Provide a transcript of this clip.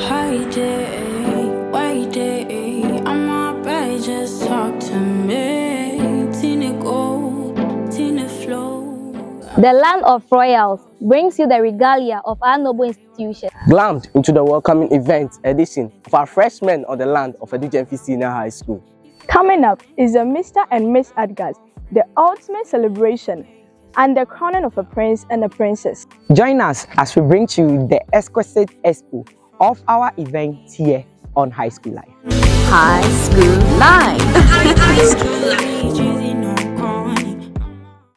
How you day? Why day? I'm alright, just talk to me. Tina go, Tina flow. The land of royals brings you the regalia of our noble institution. Glammed into the welcoming event edition of our freshmen on the land of Adu Gyamfi Senior High School. Coming up is the Mr. and Miss Adgass, the ultimate celebration and the crowning of a prince and a princess. Join us as we bring to you the exquisite expo of our event here on High School Live. High School Live.